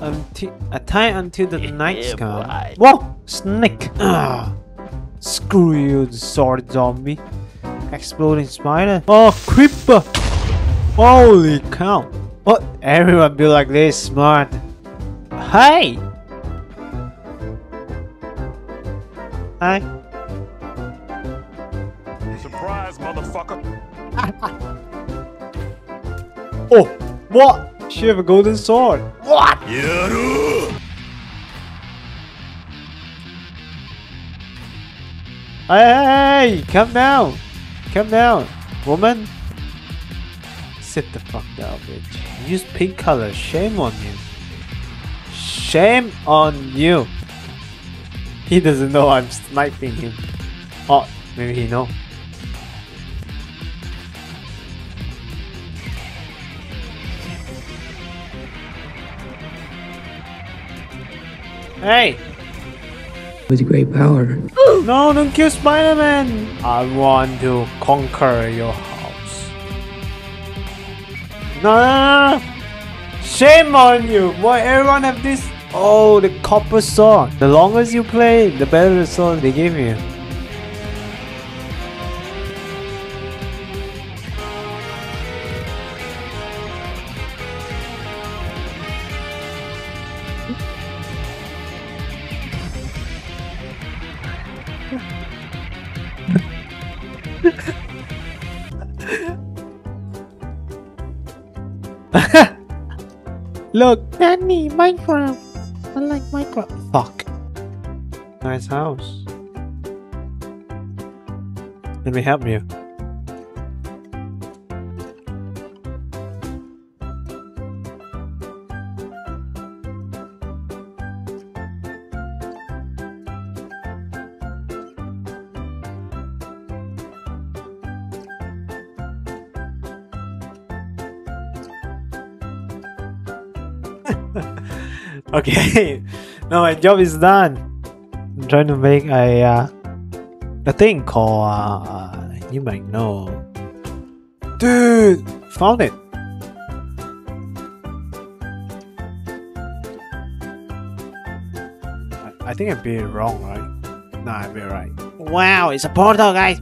until attack until the night Yeah, comes. boy. Whoa! Snake! Ah, screw you, sword zombie. Exploding spider. Oh, creeper! Holy cow! What? Everyone be like this smart. Hey! Hi. Surprise, motherfucker. Oh, what? She have a golden sword. What? Hey, hey, hey, come down. Come down, woman. Sit the fuck down, bitch. Use pink color. Shame on you. Shame on you. He doesn't know I'm sniping him. Oh, maybe he know. Hey, with great power. No, don't kill Spider-Man! I want to conquer your house. No, no, no! Shame on you! Why everyone have this? Oh, the copper sword. The longest you play, the better the sword they give you. Look, Danny, Minecraft. I like Minecraft. Fuck. Nice house. Let me help you. okay, now my job is done. I'm trying to make a uh, a thing called uh, you might know. Dude, found it. I, I think I beat it wrong, right? Nah, I beat it right. Wow, it's a portal, guys.